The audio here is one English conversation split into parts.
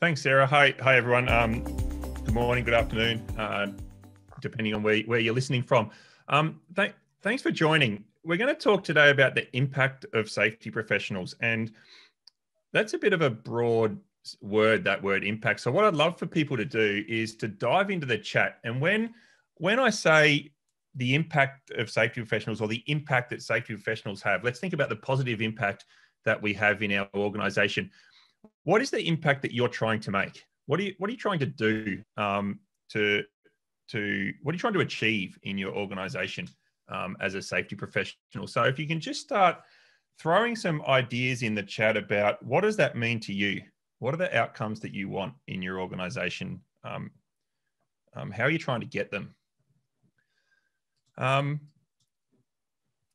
Thanks, Sarah. Hi, hi everyone. Um, good morning, good afternoon, uh, depending on where, where you're listening from. Um, th- thanks for joining. We're going to talk today about the impact of safety professionals, and that's a bit of a broad word. That word impact. So, what I'd love for people to do is to dive into the chat, and when when I say the impact of safety professionals or the impact that safety professionals have, let's think about the positive impact that we have in our organization what is the impact that you're trying to make? What are you What are you trying to do um, to to What are you trying to achieve in your organization um, as a safety professional? So if you can just start throwing some ideas in the chat about what does that mean to you? What are the outcomes that you want in your organization? Um, um how are you trying to get them?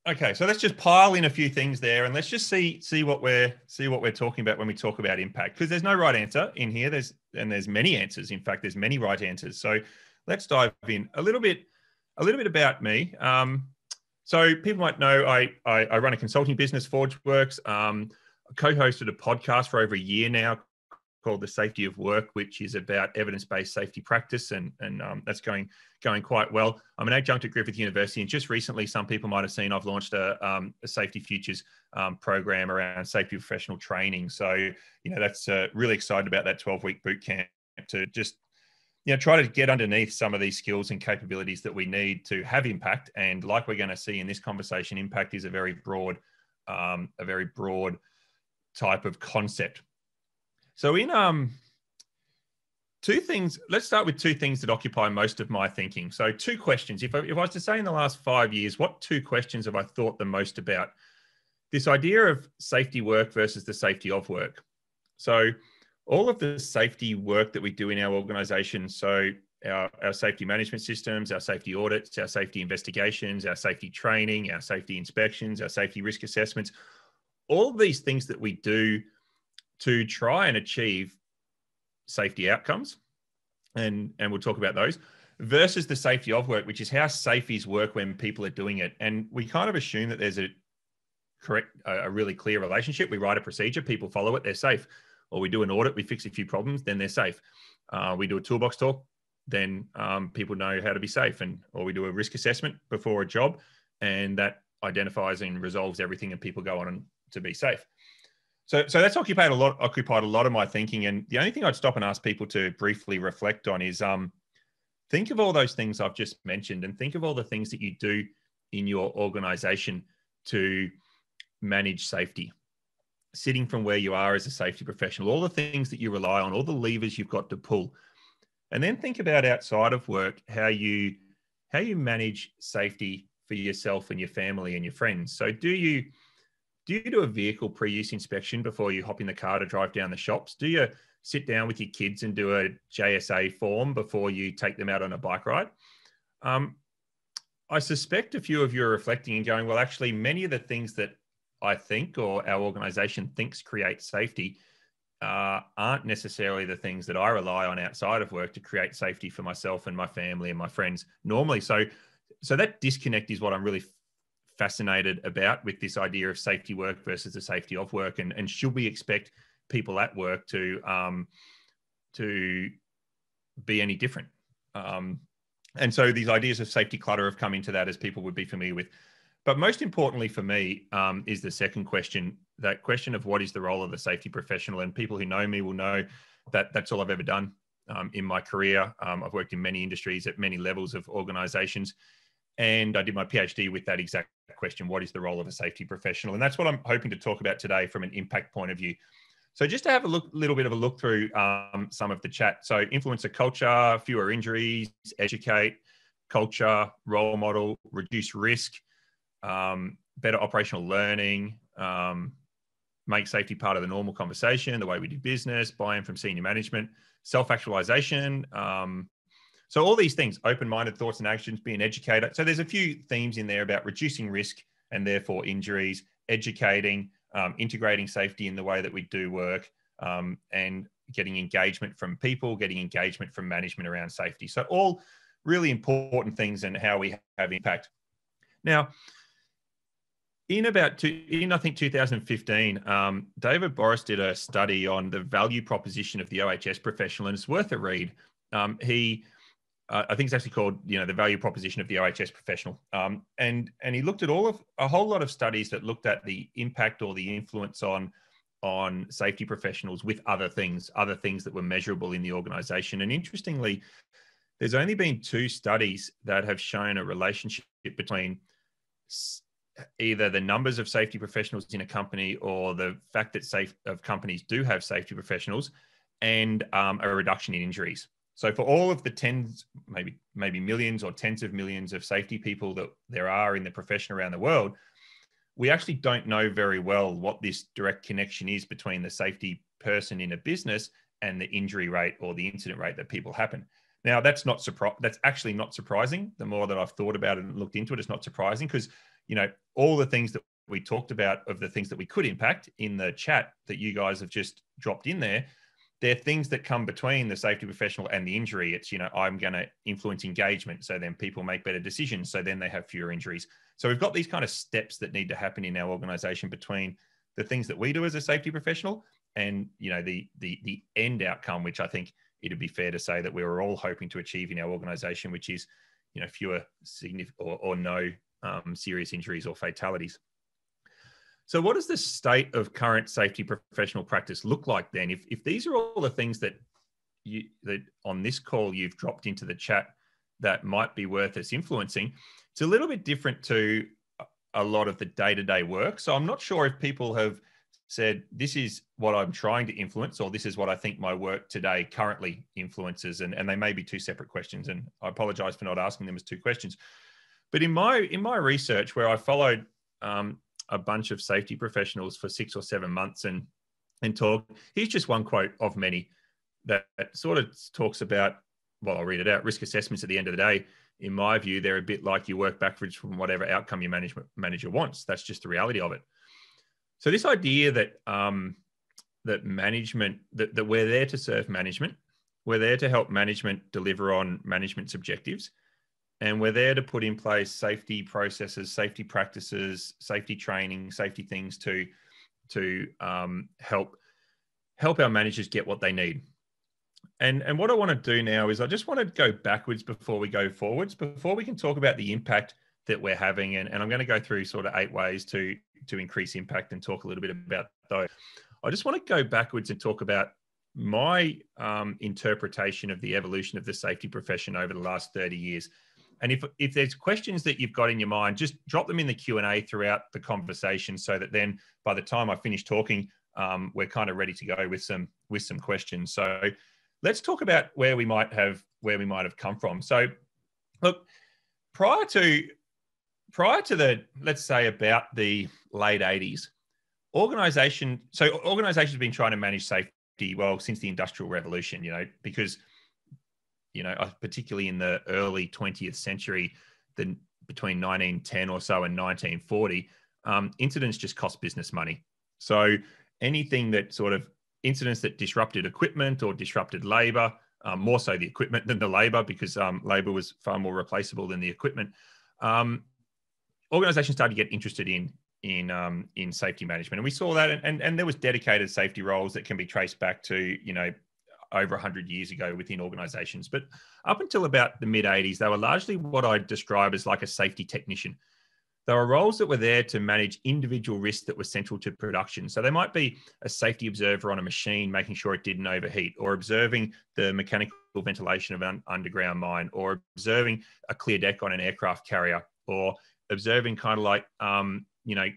Okay, so let's just pile in a few things there, and let's just see see what we're see what we're talking about when we talk about impact. Because there's no right answer in here. There's and there's many answers. In fact, there's many right answers. So let's dive in a little bit a little bit about me. Um, so people might know I, I, I run a consulting business, ForgeWorks. Um, co-hosted a podcast for over a year now called the Safety of Work, which is about evidence-based safety practice, and and um, that's going going quite well. I'm an adjunct at Griffith University, and just recently, some people might have seen I've launched a, um, a Safety Futures um, program around safety professional training. So you know that's uh, really excited about that 12-week boot camp to just you know try to get underneath some of these skills and capabilities that we need to have impact. And like we're going to see in this conversation, impact is a very broad um, a very broad type of concept so in um two things, let's start with two things that occupy most of my thinking. So two questions. If I, if I was to say in the last five years, what two questions have I thought the most about? This idea of safety work versus the safety of work. So all of the safety work that we do in our organization, so our, our safety management systems, our safety audits, our safety investigations, our safety training, our safety inspections, our safety risk assessments, all these things that we do to try and achieve safety outcomes. And, and we'll talk about those versus the safety of work, which is how safe is work when people are doing it. And we kind of assume that there's a correct, a really clear relationship. We write a procedure, people follow it, they're safe. Or we do an audit, we fix a few problems, then they're safe. Uh, we do a toolbox talk, then um, people know how to be safe. And or we do a risk assessment before a job, and that identifies and resolves everything, and people go on to be safe. So, so that's occupied a lot, occupied a lot of my thinking. And the only thing I'd stop and ask people to briefly reflect on is, um, think of all those things I've just mentioned, and think of all the things that you do in your organization to manage safety. Sitting from where you are as a safety professional, all the things that you rely on, all the levers you've got to pull, and then think about outside of work how you how you manage safety for yourself and your family and your friends. So, do you do you do a vehicle pre-use inspection before you hop in the car to drive down the shops? Do you sit down with your kids and do a JSA form before you take them out on a bike ride? Um, I suspect a few of you are reflecting and going, well, actually, many of the things that I think or our organization thinks create safety uh, aren't necessarily the things that I rely on outside of work to create safety for myself and my family and my friends normally. So, so that disconnect is what I'm really fascinated about with this idea of safety work versus the safety of work, and, and should we expect people at work to um, to be any different? Um, and so these ideas of safety clutter have come into that as people would be familiar with. But most importantly for me um, is the second question, that question of what is the role of the safety professional? And people who know me will know that that's all I've ever done um, in my career. Um, I've worked in many industries at many levels of organizations. And I did my PhD with that exact question what is the role of a safety professional? And that's what I'm hoping to talk about today from an impact point of view. So, just to have a look, little bit of a look through um, some of the chat. So, influencer culture, fewer injuries, educate, culture, role model, reduce risk, um, better operational learning, um, make safety part of the normal conversation, the way we do business, buy in from senior management, self actualization, um, so all these things, open-minded thoughts and actions, be an educator. So there's a few themes in there about reducing risk and therefore injuries, educating, um, integrating safety in the way that we do work, um, and getting engagement from people, getting engagement from management around safety. So all really important things and how we have impact. Now, in about two, in I think 2015, um, David Borys did a study on the value proposition of the OHS professional, and it's worth a read. Um, he, uh, I think it's actually called, you know, the value proposition of the OHS professional, um, and and he looked at all of a whole lot of studies that looked at the impact or the influence on on safety professionals with other things, other things that were measurable in the organization. And interestingly, there's only been two studies that have shown a relationship between either the numbers of safety professionals in a company or the fact that safe of companies do have safety professionals and um, a reduction in injuries. So for all of the tens, maybe maybe millions or tens of millions of safety people that there are in the profession around the world, we actually don't know very well what this direct connection is between the safety person in a business and the injury rate or the incident rate that people happen. Now that's not surprise. That's actually not surprising. The more that I've thought about it and looked into it, it's not surprising because you know, all the things that we talked about of the things that we could impact in the chat that you guys have just dropped in there, they're things that come between the safety professional and the injury. It's, you know, I'm going to influence engagement. So then people make better decisions. So then they have fewer injuries. So we've got these kind of steps that need to happen in our organization between the things that we do as a safety professional and, you know, the, the, the end outcome, which I think it'd be fair to say that we were all hoping to achieve in our organization, which is, you know, fewer significant or, or no um, serious injuries or fatalities. So, what does the state of current safety professional practice look like then? If, if these are all the things that you that on this call you've dropped into the chat that might be worth us influencing, it's a little bit different to a lot of the day to day work. So, I'm not sure if people have said, This is what I'm trying to influence, or this is what I think my work today currently influences. And, and they may be two separate questions. And I apologize for not asking them as two questions. But in my in my research, where I followed um, a bunch of safety professionals for six or seven months and and talk, here's just one quote of many that, that sort of talks about. Well, I'll read it out. Risk assessments at the end of the day, in my view, they're a bit like you work backwards from whatever outcome your management manager wants. That's just the reality of it. So this idea that um, that management that, that we're there to serve management, we're there to help management deliver on management's objectives, and we're there to put in place safety processes, safety practices, safety training, safety things to to um, help help our managers get what they need. And and what I want to do now is I just want to go backwards before we go forwards, before we can talk about the impact that we're having. And, and I'm going to go through sort of eight ways to to increase impact and talk a little bit about those. I just want to go backwards and talk about my um, interpretation of the evolution of the safety profession over the last 30 years and if if there's questions that you've got in your mind, just drop them in the Q and A throughout the conversation, so that then by the time I finish talking, um, we're kind of ready to go with some with some questions. So let's talk about where we might have where we might have come from. So look, prior to prior to the let's say about the late 80s, organization so organizations have been trying to manage safety well since the industrial revolution, you know, because you know, uh, particularly in the early 20th century, the between 1910 or so and 1940, um, incidents just cost business money. So anything that sort of incidents that disrupted equipment or disrupted labor, um, more so the equipment than the labor, because um, labor was far more replaceable than the equipment. Um, organizations started to get interested in in um, in safety management, and we saw that, and, and and there was dedicated safety roles that can be traced back to you know over 100 years ago within organizations. But up until about the mid 80s, they were largely what I'd describe as like a safety technician. There were roles that were there to manage individual risks that were central to production. So they might be a safety observer on a machine, making sure it didn't overheat, or observing the mechanical ventilation of an underground mine, or observing a clear deck on an aircraft carrier, or observing kind of like, um, you know,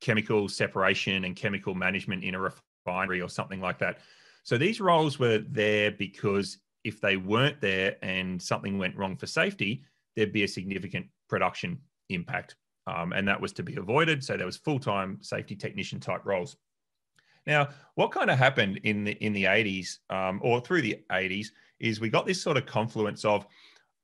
chemical separation and chemical management in a refinery or something like that. So these roles were there because if they weren't there and something went wrong for safety, there'd be a significant production impact. Um, and that was to be avoided. So there was full-time safety technician type roles. Now, what kind of happened in the in the 80s um, or through the 80s is we got this sort of confluence of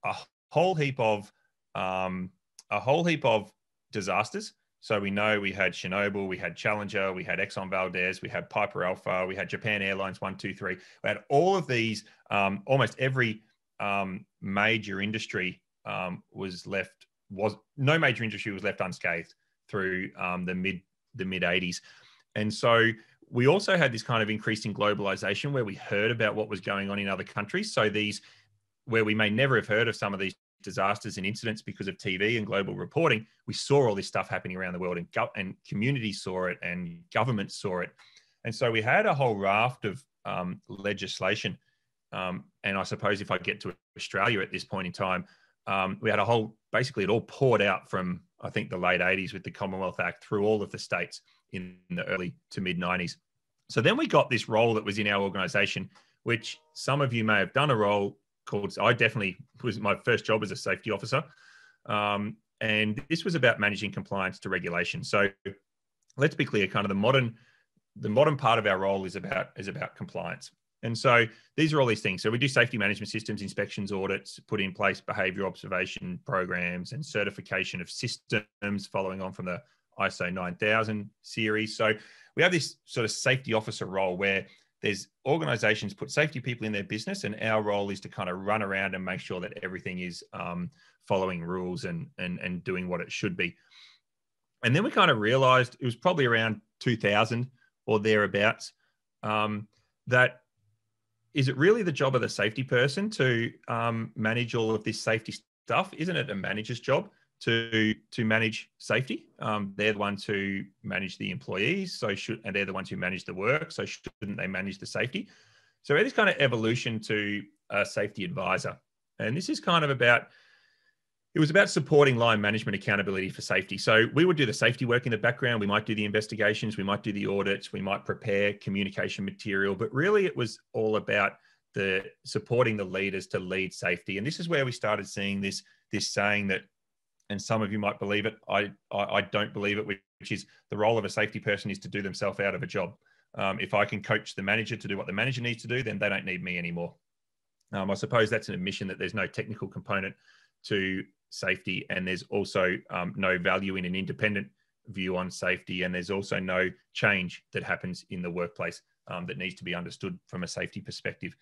a whole heap of um, a whole heap of disasters so we know we had Chernobyl, we had Challenger, we had Exxon Valdez, we had Piper Alpha, we had Japan Airlines one, two, three. We had all of these. Um, almost every um, major industry um, was left was no major industry was left unscathed through um, the mid the mid 80s. And so we also had this kind of increasing globalization where we heard about what was going on in other countries. So these where we may never have heard of some of these disasters and incidents because of TV and global reporting, we saw all this stuff happening around the world and, go- and communities saw it and governments saw it. And so we had a whole raft of um, legislation. Um, and I suppose if I get to Australia at this point in time, um, we had a whole, basically it all poured out from, I think, the late 80s with the Commonwealth Act through all of the states in the early to mid 90s. So then we got this role that was in our organization, which some of you may have done a role called, I definitely was my first job as a safety officer. Um, and this was about managing compliance to regulation. So let's be clear, kind of the modern, the modern part of our role is about is about compliance. And so these are all these things. So we do safety management systems, inspections, audits, put in place behavior observation programs and certification of systems following on from the ISO 9000 series. So we have this sort of safety officer role where there's organizations put safety people in their business and our role is to kind of run around and make sure that everything is um, following rules and, and, and doing what it should be. And then we kind of realized it was probably around 2000 or thereabouts um, that is it really the job of the safety person to um, manage all of this safety stuff? Isn't it a manager's job? To to manage safety. Um, they're the ones who manage the employees, so should and they're the ones who manage the work. So shouldn't they manage the safety? So it is kind of evolution to a safety advisor, and this is kind of about. It was about supporting line management accountability for safety. So we would do the safety work in the background. We might do the investigations. We might do the audits. We might prepare communication material. But really, it was all about the supporting the leaders to lead safety. And this is where we started seeing this this saying that and some of you might believe it. I, I, I don't believe it, which is the role of a safety person is to do themselves out of a job. Um, if I can coach the manager to do what the manager needs to do, then they don't need me anymore. Um, I suppose that's an admission that there's no technical component to safety, and there's also um, no value in an independent view on safety, and there's also no change that happens in the workplace um, that needs to be understood from a safety perspective.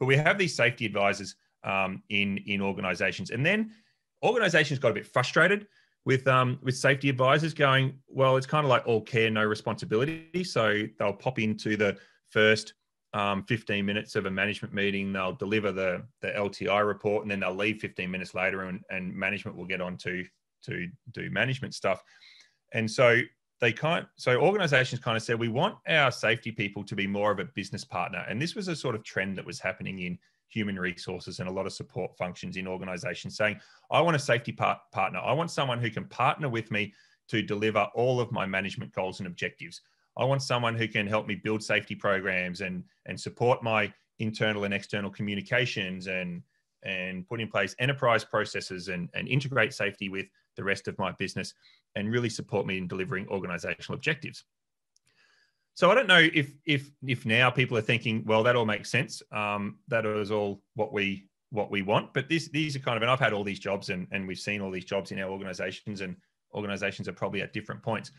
But we have these safety advisors um, in in organisations, and then organizations got a bit frustrated with um, with safety advisors going, well, it's kind of like all care, no responsibility. So they'll pop into the first um, 15 minutes of a management meeting, they'll deliver the the LTI report, and then they'll leave 15 minutes later, and, and management will get on to to do management stuff. And so they kind so organizations kind of said we want our safety people to be more of a business partner and this was a sort of trend that was happening in human resources and a lot of support functions in organizations saying, I want a safety part- partner. I want someone who can partner with me to deliver all of my management goals and objectives. I want someone who can help me build safety programs and, and support my internal and external communications and, and put in place enterprise processes and, and integrate safety with the rest of my business and really support me in delivering organizational objectives. So I don't know if if if now people are thinking, well, that all makes sense. Um, that is all what we what we want. But this these are kind of, and I've had all these jobs, and and we've seen all these jobs in our organisations, and organisations are probably at different points.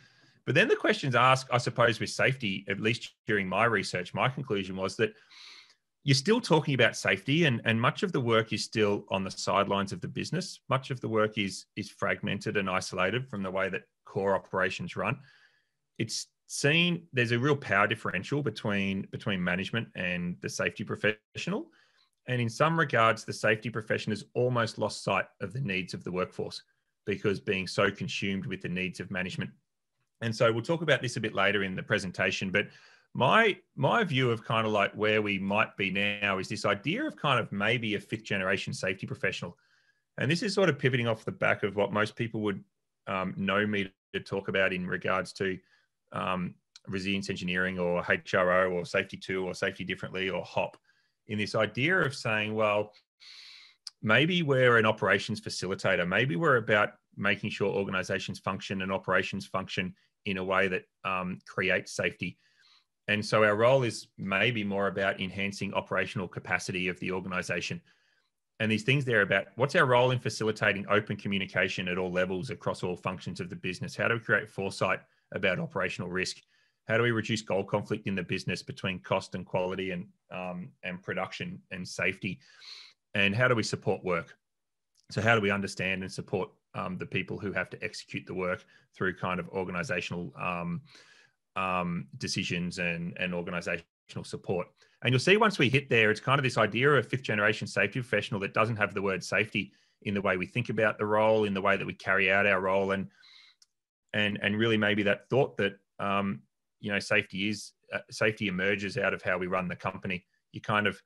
But then the questions asked, I suppose, with safety, at least during my research, my conclusion was that you're still talking about safety, and and much of the work is still on the sidelines of the business. Much of the work is is fragmented and isolated from the way that core operations run. It's seen there's a real power differential between between management and the safety professional. And in some regards the safety profession has almost lost sight of the needs of the workforce because being so consumed with the needs of management. And so we'll talk about this a bit later in the presentation but my my view of kind of like where we might be now is this idea of kind of maybe a fifth generation safety professional. And this is sort of pivoting off the back of what most people would um, know me to talk about in regards to um, resilience engineering or HRO or safety two or safety differently or HOP in this idea of saying, well, maybe we're an operations facilitator. Maybe we're about making sure organizations function and operations function in a way that um, creates safety. And so our role is maybe more about enhancing operational capacity of the organization. And these things there about what's our role in facilitating open communication at all levels across all functions of the business? How do we create foresight about operational risk. How do we reduce goal conflict in the business between cost and quality and, um, and production and safety? And how do we support work? So, how do we understand and support um, the people who have to execute the work through kind of organizational um, um, decisions and, and organizational support. And you'll see once we hit there, it's kind of this idea of fifth generation safety professional that doesn't have the word safety in the way we think about the role, in the way that we carry out our role, and and and really maybe that thought that um, you know safety is uh, safety emerges out of how we run the company. You kind of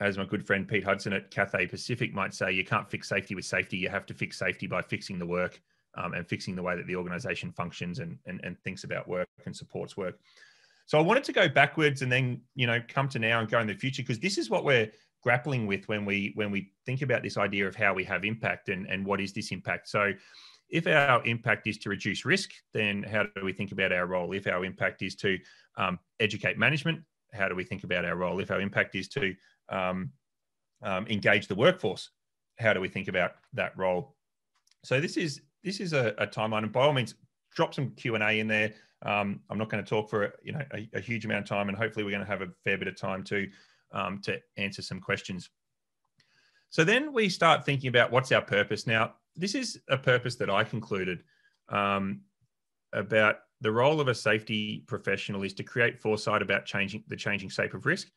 as my good friend Pete Hudson at Cathay Pacific might say, you can't fix safety with safety. You have to fix safety by fixing the work um, and fixing the way that the organization functions and, and, and thinks about work and supports work. So I wanted to go backwards and then, you know, come to now and go in the future because this is what we're grappling with when we when we think about this idea of how we have impact and, and what is this impact. So if our impact is to reduce risk, then how do we think about our role? If our impact is to um, educate management, how do we think about our role? If our impact is to um, um, engage the workforce, how do we think about that role? So this is this is a, a timeline, and by all means, drop some Q and A in there. Um, I'm not going to talk for you know a, a, huge amount of time, and hopefully we're going to have a fair bit of time to um, to answer some questions. So then we start thinking about what's our purpose. Now, this is a purpose that I concluded um, about the role of a safety professional is to create foresight about changing the changing shape of risk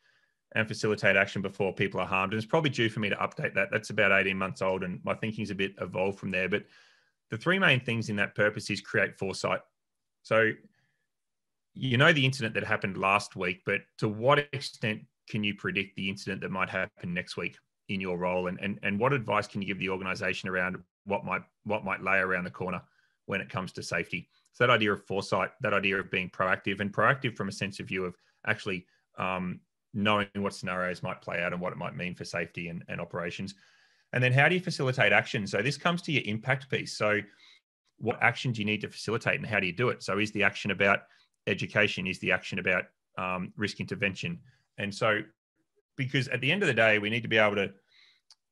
and facilitate action before people are harmed. And it's probably due for me to update that. That's about 18 months old, and my thinking's a bit evolved from there. But the three main things in that purpose is create foresight. So you know the incident that happened last week, but to what extent can you predict the incident that might happen next week in your role? And and, and what advice can you give the organization around what might what might lay around the corner when it comes to safety? So that idea of foresight, that idea of being proactive and proactive from a sense of view of actually um, knowing what scenarios might play out and what it might mean for safety and, and operations. And then how do you facilitate action? So this comes to your impact piece. So what action do you need to facilitate and how do you do it? So is the action about education? Is the action about um, risk intervention? And so, because at the end of the day, we need to be able to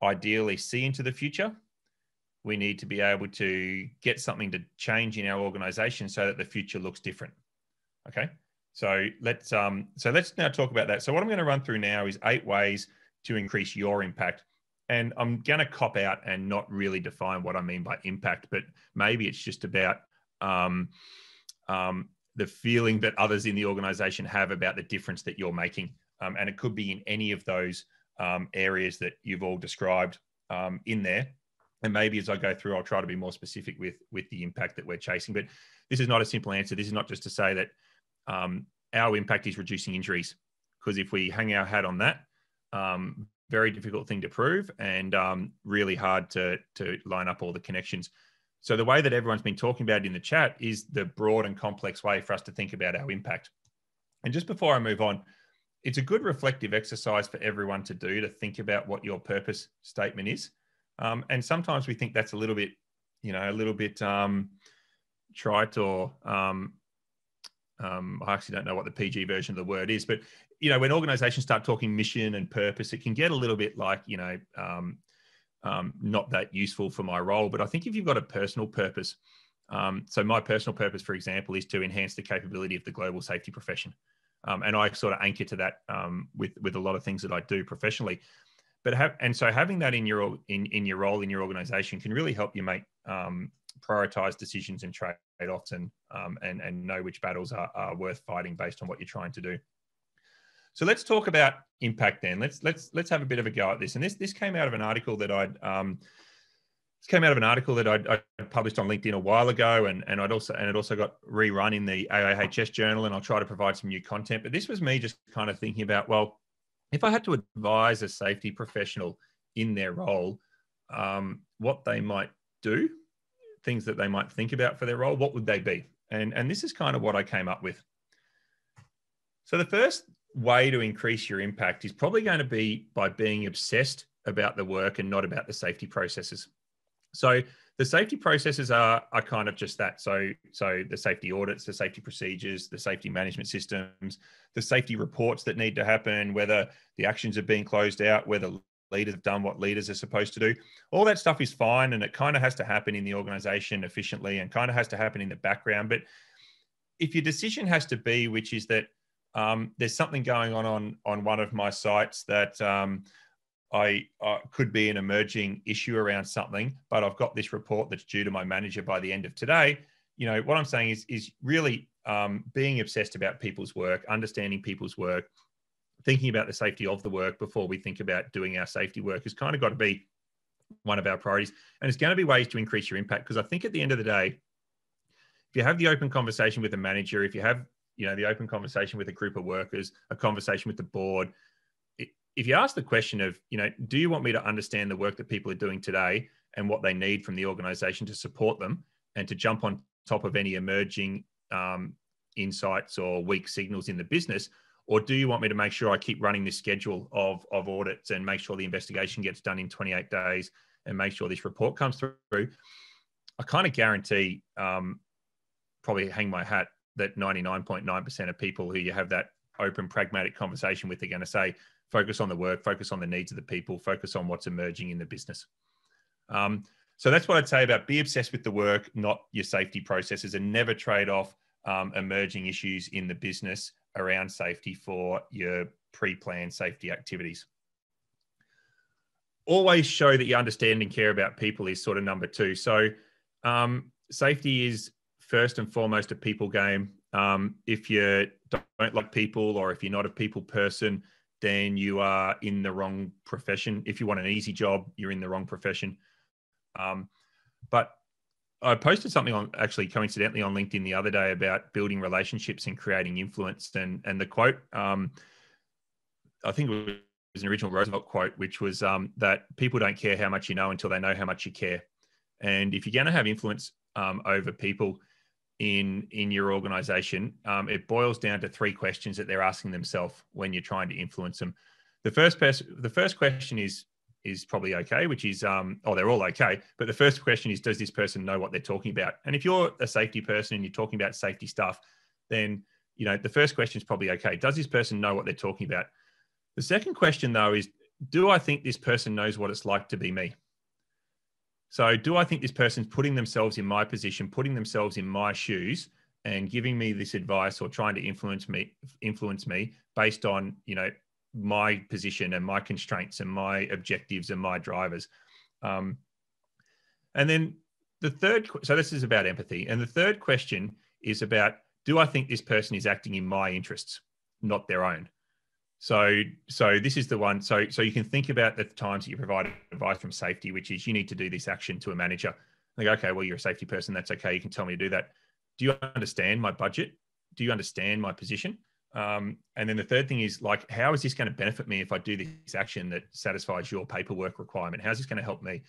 ideally see into the future. We need to be able to get something to change in our organization so that the future looks different. Okay. So let's um, so let's now talk about that. So what I'm going to run through now is eight ways to increase your impact. And I'm going to cop out and not really define what I mean by impact, but maybe it's just about um, um, the feeling that others in the organization have about the difference that you're making. Um, and it could be in any of those um, areas that you've all described um, in there. And maybe as I go through, I'll try to be more specific with with the impact that we're chasing. But this is not a simple answer. This is not just to say that um, our impact is reducing injuries. Because if we hang our hat on that, um, very difficult thing to prove and um, really hard to, to line up all the connections. So, the way that everyone's been talking about it in the chat is the broad and complex way for us to think about our impact. And just before I move on, it's a good reflective exercise for everyone to do to think about what your purpose statement is. Um, and sometimes we think that's a little bit, you know, a little bit um, trite or um, um, I actually don't know what the PG version of the word is, but you know, when organizations start talking mission and purpose, it can get a little bit like, you know, um, um, not that useful for my role. But I think if you've got a personal purpose, um, so my personal purpose, for example, is to enhance the capability of the global safety profession, um, and I sort of anchor to that um, with with a lot of things that I do professionally. But have and so having that in your in in your role in your organization can really help you make um, prioritize decisions and trade-offs and um, and and know which battles are, are worth fighting based on what you're trying to do. So let's talk about impact then. Let's let's let's have a bit of a go at this. And this this came out of an article that I'd um, this came out of an article that I'd, i published on LinkedIn a while ago, and and I'd also and it also got rerun in the AIHS journal. And I'll try to provide some new content. But this was me just kind of thinking about well, if I had to advise a safety professional in their role, um, what they might do things that they might think about for their role, what would they be? And, and this is kind of what I came up with. So the first way to increase your impact is probably going to be by being obsessed about the work and not about the safety processes. So the safety processes are, are kind of just that. So, so the safety audits, the safety procedures, the safety management systems, the safety reports that need to happen, whether the actions are being closed out, whether leaders have done what leaders are supposed to do. All that stuff is fine and it kind of has to happen in the organization efficiently and kind of has to happen in the background. But if your decision has to be, which is that um, there's something going on, on on one of my sites that um, I uh, could be an emerging issue around something, but I've got this report that's due to my manager by the end of today. You know, what I'm saying is is really um, being obsessed about people's work, understanding people's work, thinking about the safety of the work before we think about doing our safety work has kind of got to be one of our priorities. And it's going to be ways to increase your impact because I think at the end of the day, if you have the open conversation with a manager, if you have you know the open conversation with a group of workers, a conversation with the board, if you ask the question of, you know, do you want me to understand the work that people are doing today and what they need from the organization to support them and to jump on top of any emerging um, insights or weak signals in the business? Or do you want me to make sure I keep running this schedule of, of audits and make sure the investigation gets done in 28 days and make sure this report comes through? I kind of guarantee, um, probably hang my hat, that 99.9% of people who you have that open, pragmatic conversation with They're going to say, focus on the work, focus on the needs of the people, focus on what's emerging in the business. Um, so that's what I'd say about be obsessed with the work, not your safety processes, and never trade off um, emerging issues in the business around safety for your pre-planned safety activities. Always show that you understand and care about people is sort of number two. So um, safety is first and foremost a people game. Um, if you don't like people or if you're not a people person, then you are in the wrong profession. If you want an easy job, you're in the wrong profession. Um, but I posted something on actually coincidentally on LinkedIn the other day about building relationships and creating influence. And and the quote, um, I think it was an original Roosevelt quote, which was um, that people don't care how much you know until they know how much you care. And if you're going to have influence um, over people, in in your organization um, it boils down to three questions that they're asking themselves when you're trying to influence them. The first person the first question is is probably okay which is um oh they're all okay but the first question is does this person know what they're talking about? And if you're a safety person and you're talking about safety stuff then you know the first question is probably okay. Does this person know what they're talking about? The second question though is do i think this person knows what it's like to be me so, do I think this person's putting themselves in my position, putting themselves in my shoes, and giving me this advice or trying to influence me, influence me based on you know my position and my constraints and my objectives and my drivers? Um, and then the third, so this is about empathy, and the third question is about do I think this person is acting in my interests, not their own? So, so this is the one. So, so you can think about the times that you provide advice from safety, which is you need to do this action to a manager. Like, okay, well, you're a safety person. That's okay. You can tell me to do that. Do you understand my budget? Do you understand my position? Um, and then the third thing is like, how is this going to benefit me if I do this action that satisfies your paperwork requirement? How's this going to help me?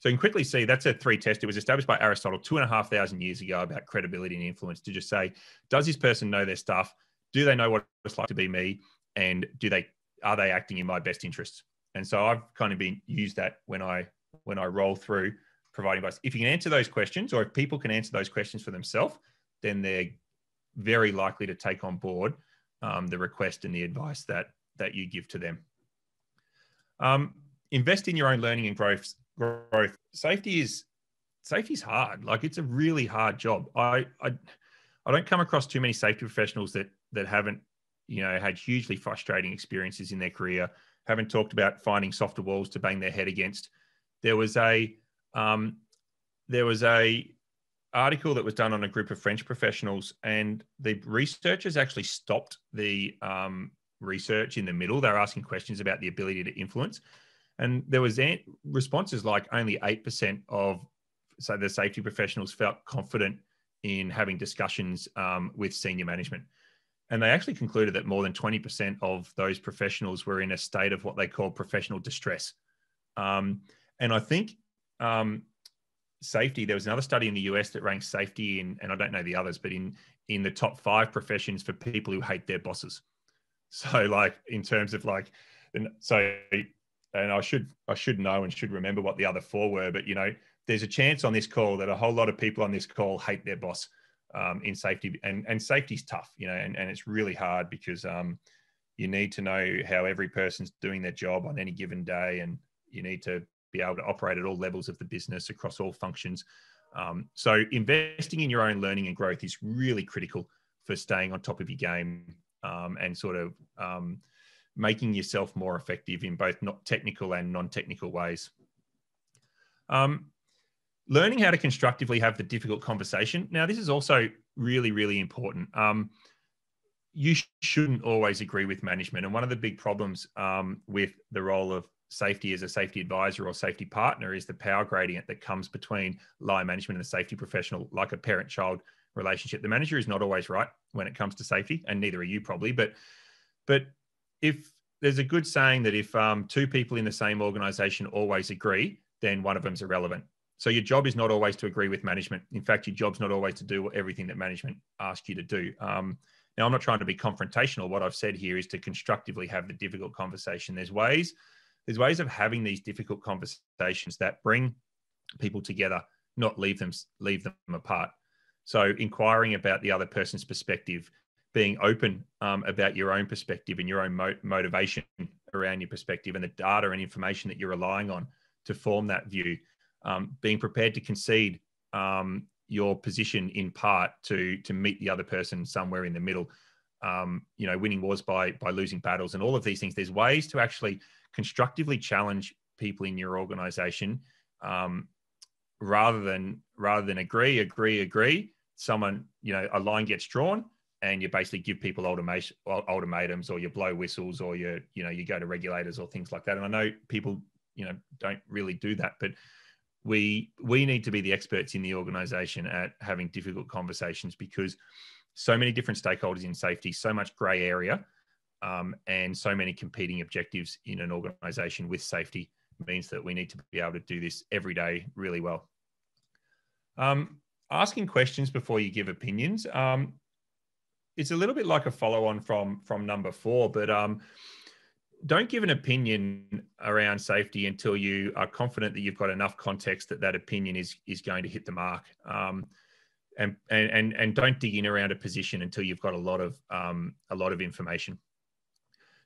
So you can quickly see that's a three test. It was established by Aristotle two and a half thousand years ago about credibility and influence to just say, does this person know their stuff? Do they know what it's like to be me? And do they are they acting in my best interests? And so I've kind of been used that when I when I roll through providing advice. If you can answer those questions, or if people can answer those questions for themselves, then they're very likely to take on board um, the request and the advice that that you give to them. Um, invest in your own learning and growth. Growth safety is safety is hard. Like it's a really hard job. I I I don't come across too many safety professionals that that haven't you know, had hugely frustrating experiences in their career. Haven't talked about finding softer walls to bang their head against. There was a um, there was a article that was done on a group of French professionals, and the researchers actually stopped the um, research in the middle. They were asking questions about the ability to influence, and there was responses like only eight percent of so the safety professionals felt confident in having discussions um, with senior management. And they actually concluded that more than 20% of those professionals were in a state of what they call professional distress. Um, and I think um, safety, there was another study in the US that ranks safety in, and I don't know the others, but in, in the top five professions for people who hate their bosses. So like in terms of like, so, and I should, I should know and should remember what the other four were, but you know, there's a chance on this call that a whole lot of people on this call hate their boss um, in safety and and safety's tough you know and, and it's really hard because um, you need to know how every person's doing their job on any given day and you need to be able to operate at all levels of the business across all functions um, so investing in your own learning and growth is really critical for staying on top of your game um, and sort of um, making yourself more effective in both not technical and non-technical ways. Um, learning how to constructively have the difficult conversation. Now, this is also really, really important. Um, you shouldn't always agree with management. And one of the big problems um, with the role of safety as a safety advisor or safety partner is the power gradient that comes between line management and a safety professional, like a parent child relationship. The manager is not always right when it comes to safety, and neither are you probably. But but if there's a good saying that if um, two people in the same organization always agree, then one of them's irrelevant. So your job is not always to agree with management. In fact, your job's not always to do everything that management asks you to do. Um, now, I'm not trying to be confrontational. What I've said here is to constructively have the difficult conversation. There's ways, there's ways of having these difficult conversations that bring people together, not leave them leave them apart. So, inquiring about the other person's perspective, being open um, about your own perspective and your own mo- motivation around your perspective and the data and information that you're relying on to form that view, um, being prepared to concede um, your position in part to to meet the other person somewhere in the middle. Um, you know, winning wars by by losing battles and all of these things. There's ways to actually constructively challenge people in your organization um, rather than rather than agree, agree, agree. Someone, you know, a line gets drawn and you basically give people automation ultimatums or you blow whistles or you you know you go to regulators or things like that and i know people you know don't really do that but we we need to be the experts in the organization at having difficult conversations because so many different stakeholders in safety so much gray area um, and so many competing objectives in an organization with safety means that we need to be able to do this every day really well. Um, asking questions before you give opinions um, it's a little bit like a follow on from from number four but um, don't give an opinion around safety until you are confident that you've got enough context that that opinion is is going to hit the mark. Um, and, and and don't dig in around a position until you've got a lot of um, a lot of information.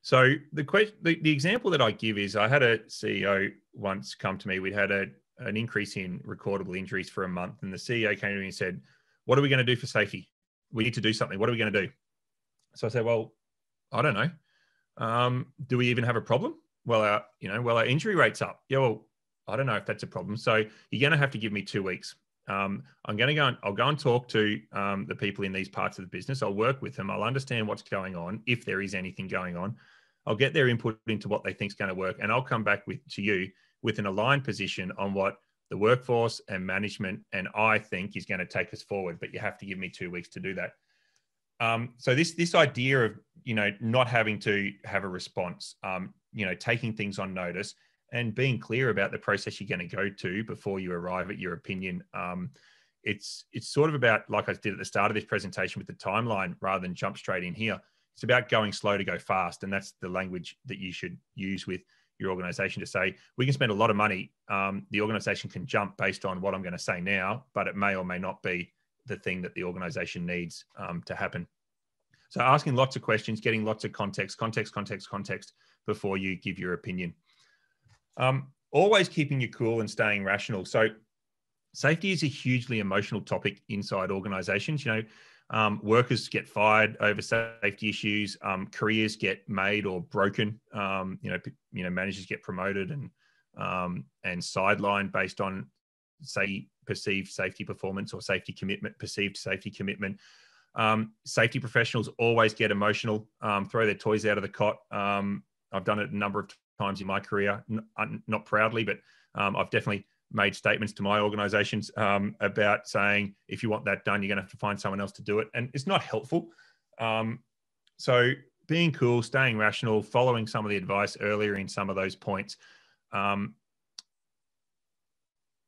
So the question, the, the example that I give is, I had a CEO once come to me. We'd had a an increase in recordable injuries for a month, and the CEO came to me and said, "What are we going to do for safety? We need to do something. What are we going to do?" So I said, "Well, I don't know. Um, do we even have a problem? Well, our you know, well our injury rate's up. Yeah, well, I don't know if that's a problem. So you're going to have to give me two weeks. Um, I'm going to go and I'll go and talk to um, the people in these parts of the business. I'll work with them. I'll understand what's going on if there is anything going on. I'll get their input into what they think is going to work, and I'll come back with to you with an aligned position on what the workforce and management and I think is going to take us forward. But you have to give me two weeks to do that. Um, so this this idea of you know not having to have a response, um, you know, taking things on notice and being clear about the process you're going to go to before you arrive at your opinion. Um, it's it's sort of about like I did at the start of this presentation with the timeline rather than jump straight in here. It's about going slow to go fast, and that's the language that you should use with your organization to say we can spend a lot of money. Um, the organization can jump based on what I'm going to say now, but it may or may not be the thing that the organization needs um, to happen. So asking lots of questions, getting lots of context, context, context, context before you give your opinion. Um, always keeping you cool and staying rational. So safety is a hugely emotional topic inside organizations. You know, um, workers get fired over safety issues. Um, careers get made or broken. Um, you know, you know, managers get promoted and um, and sidelined based on say perceived safety performance or safety commitment, perceived safety commitment. Um, safety professionals always get emotional, um, throw their toys out of the cot. Um, I've done it a number of times in my career, n- not proudly, but um, I've definitely made statements to my organizations um, about saying, if you want that done, you're going to have to find someone else to do it. And it's not helpful. Um, so being cool, staying rational, following some of the advice earlier in some of those points, um,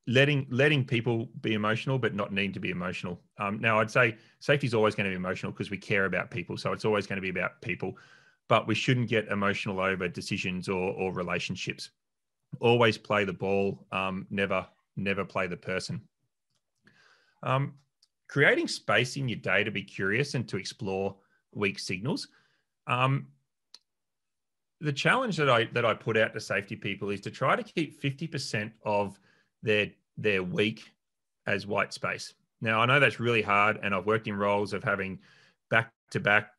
letting letting people be emotional but not needing to be emotional. Um, now i'd say safety is always going to be emotional because we care about people so it's always going to be about people but we shouldn't get emotional over decisions or, or relationships. Always play the ball um, never never play the person. Um, creating space in your day to be curious and to explore weak signals. Um, the challenge that i that i put out to safety people is to try to keep 50% of their their week as white space. Now I know that's really hard, and I've worked in roles of having back to back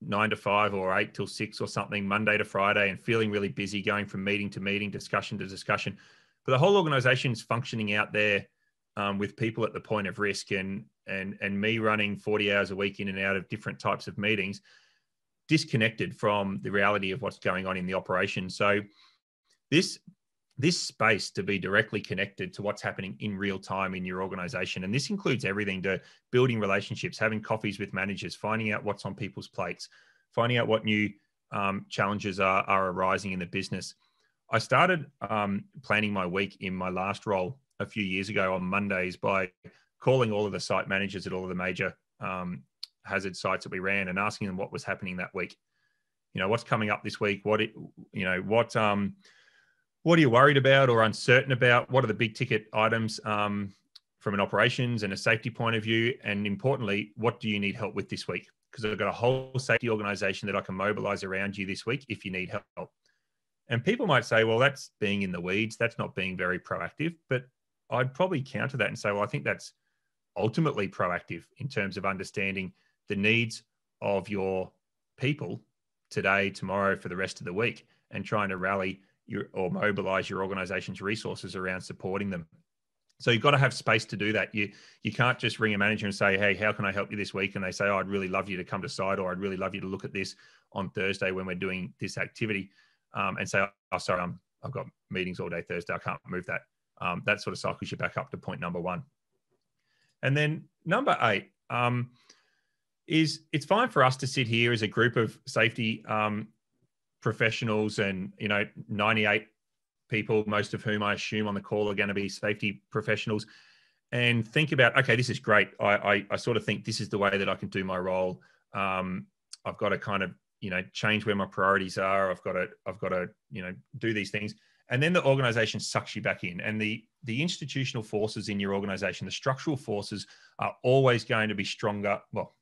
nine to five or eight till six or something, Monday to Friday, and feeling really busy, going from meeting to meeting, discussion to discussion. But the whole organization is functioning out there um, with people at the point of risk, and and and me running 40 hours a week in and out of different types of meetings, disconnected from the reality of what's going on in the operation. So this this space to be directly connected to what's happening in real time in your organization. And this includes everything to building relationships, having coffees with managers, finding out what's on people's plates, finding out what new um, challenges are, are arising in the business. I started um, planning my week in my last role a few years ago on Mondays by calling all of the site managers at all of the major um, hazard sites that we ran and asking them what was happening that week. You know, what's coming up this week? What, it, you know, what, um, what are you worried about or uncertain about? What are the big ticket items um, from an operations and a safety point of view? And importantly, what do you need help with this week? Because I've got a whole safety organization that I can mobilize around you this week if you need help. And people might say, well, that's being in the weeds. That's not being very proactive. But I'd probably counter that and say, well, I think that's ultimately proactive in terms of understanding the needs of your people today, tomorrow, for the rest of the week, and trying to rally your, or mobilize your organization's resources around supporting them. So you've got to have space to do that. You you can't just ring a manager and say, "Hey, how can I help you this week?" And they say, "Oh, I'd really love you to come to site, or I'd really love you to look at this on Thursday when we're doing this activity," um, and say, "Oh, sorry, I'm, I've got meetings all day Thursday. I can't move that." Um, that sort of cycles you back up to point number one. And then number eight um, is it's fine for us to sit here as a group of safety um, professionals and you know 98 people most of whom i assume on the call are going to be safety professionals. And think about okay this is great. I, I, I sort of think this is the way that i can do my role. Um, i've got to kind of you know change where my priorities are. I've got to i've got to you know do these things. And then the organization sucks you back in. And the the institutional forces in your organization the structural forces are always going to be stronger. Well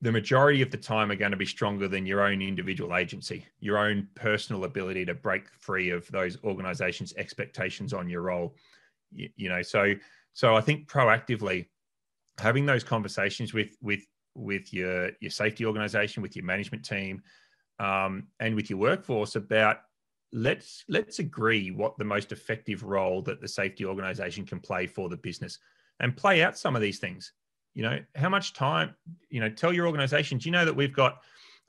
the majority of the time are going to be stronger than your own individual agency, your own personal ability to break free of those organizations' expectations on your role. You, you, know, so so I think proactively having those conversations with with with your your safety organization, with your management team, um, and with your workforce about let's let's agree what the most effective role that the safety organization can play for the business and play out some of these things you know how much time you know tell your organization do you know that we've got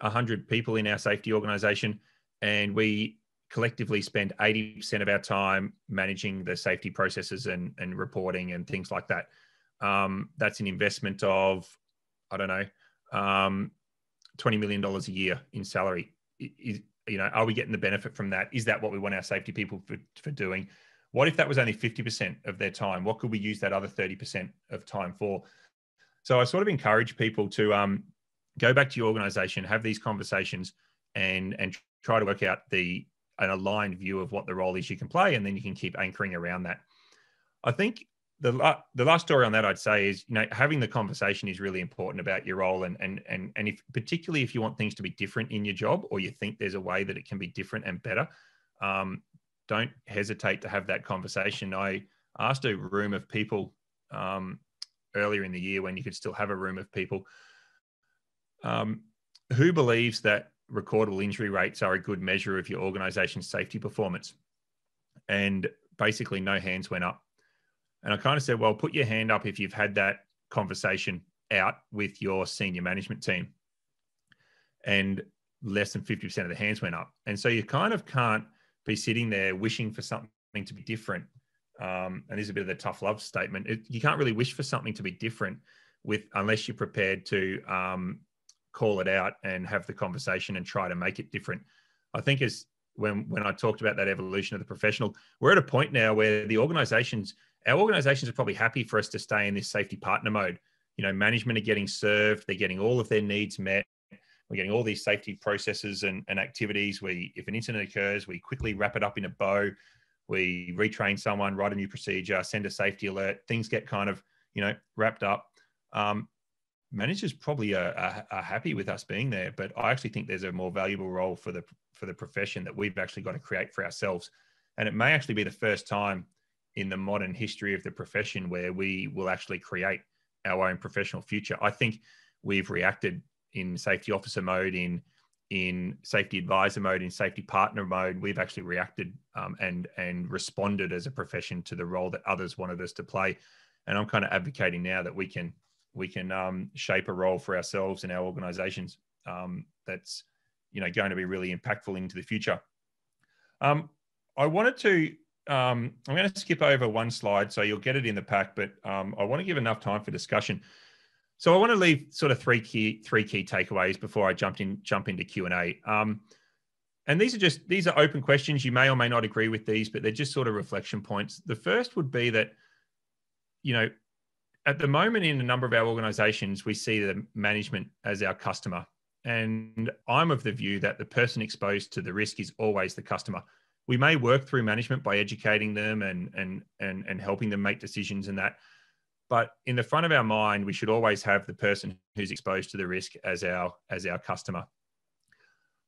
100 people in our safety organization and we collectively spend 80% of our time managing the safety processes and, and reporting and things like that? Um, that's an investment of i don't know um, $20 million a year in salary. Is, you know are we getting the benefit from that? Is that what we want our safety people for, for doing? What if that was only 50% of their time? What could we use that other 30% of time for so I sort of encourage people to um, go back to your organization, have these conversations, and and try to work out the an aligned view of what the role is you can play, and then you can keep anchoring around that. I think the la- the last story on that I'd say is you know having the conversation is really important about your role, and and and and if particularly if you want things to be different in your job, or you think there's a way that it can be different and better, um, don't hesitate to have that conversation. I asked a room of people um, earlier in the year when you could still have a room of people. Um, who believes that recordable injury rates are a good measure of your organization's safety performance? And basically, no hands went up. And I kind of said, well, put your hand up if you've had that conversation out with your senior management team. And less than 50% of the hands went up. And so you kind of can't be sitting there wishing for something to be different um, and this is a bit of the tough love statement. It, you can't really wish for something to be different with unless you're prepared to um, call it out and have the conversation and try to make it different. I think as when when I talked about that evolution of the professional, we're at a point now where the organizations, our organizations are probably happy for us to stay in this safety partner mode. You know, management are getting served, they're getting all of their needs met. We're getting all these safety processes and, and activities. We, if an incident occurs, we quickly wrap it up in a bow we retrain someone, write a new procedure, send a safety alert. Things get kind of you know wrapped up. Um, managers probably are, are, are, happy with us being there, but I actually think there's a more valuable role for the for the profession that we've actually got to create for ourselves, and it may actually be the first time in the modern history of the profession where we will actually create our own professional future. I think we've reacted in safety officer mode, in in safety advisor mode, in safety partner mode, we've actually reacted um, and and responded as a profession to the role that others wanted us to play. And I'm kind of advocating now that we can we can um, shape a role for ourselves and our organisations um, that's you know going to be really impactful into the future. Um, I wanted to. Um, I'm going to skip over one slide, so you'll get it in the pack. But um, I want to give enough time for discussion. So I want to leave sort of three key three key takeaways before I jump in jump into Q and A. Um, and these are just these are open questions. You may or may not agree with these, but they're just sort of reflection points. The first would be that, you know, at the moment in a number of our organizations, we see the management as our customer. And I'm of the view that the person exposed to the risk is always the customer. We may work through management by educating them and and and and helping them make decisions and that. But in the front of our mind, we should always have the person who's exposed to the risk as our as our customer.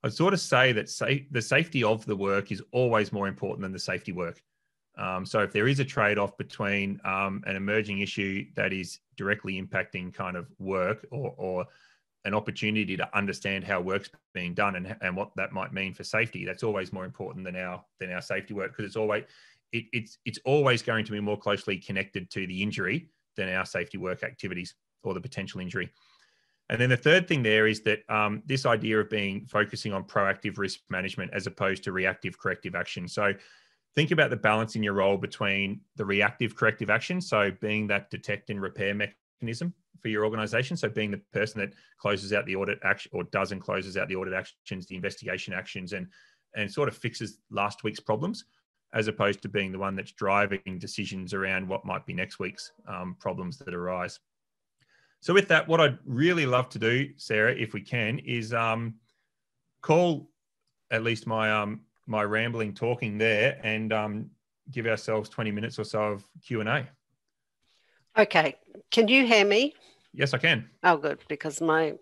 I'd sort of say that say, the safety of the work is always more important than the safety work. Um, so if there is a trade-off between um, an emerging issue that is directly impacting kind of work or, or an opportunity to understand how work's being done and, and what that might mean for safety, that's always more important than our than our safety work because it's always it, it's it's always going to be more closely connected to the injury than our safety work activities or the potential injury. And then the third thing there is that um, this idea of being focusing on proactive risk management as opposed to reactive corrective action. So think about the balance in your role between the reactive corrective action, so being that detect and repair mechanism for your organization. So being the person that closes out the audit action or does and closes out the audit actions, the investigation actions, and and sort of fixes last week's problems, as opposed to being the one that's driving decisions around what might be next week's um, problems that arise. So with that, what I'd really love to do, Sarah, if we can, is um, call at least my um, my rambling talking there and um, give ourselves 20 minutes or so of Q&A. Okay. Can you hear me? Yes, I can. Oh, good, because my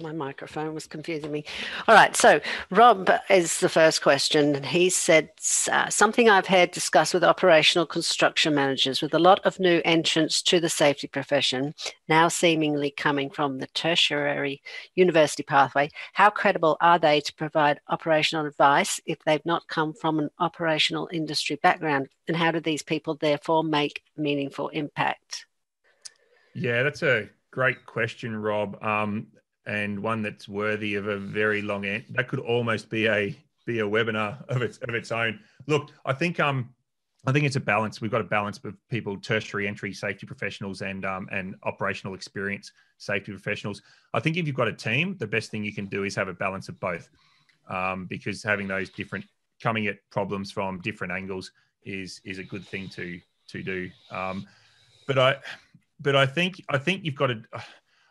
my microphone was confusing me. All right, so Rob is the first question. And he said uh, something I've heard discussed with operational construction managers, with a lot of new entrants to the safety profession now seemingly coming from the tertiary university pathway. How credible are they to provide operational advice if they've not come from an operational industry background? And how do these people therefore make meaningful impact? Yeah, that's a great question, Rob. Um, and one that's worthy of a very long end. That could almost be a be a webinar of its of its own. Look, I think um I think it's a balance. We've got a balance of people, tertiary entry safety professionals and um, and operational experience safety professionals. I think if you've got a team, the best thing you can do is have a balance of both, um, because having those different coming at problems from different angles is is a good thing to to do. Um, but I but I think I think you've got to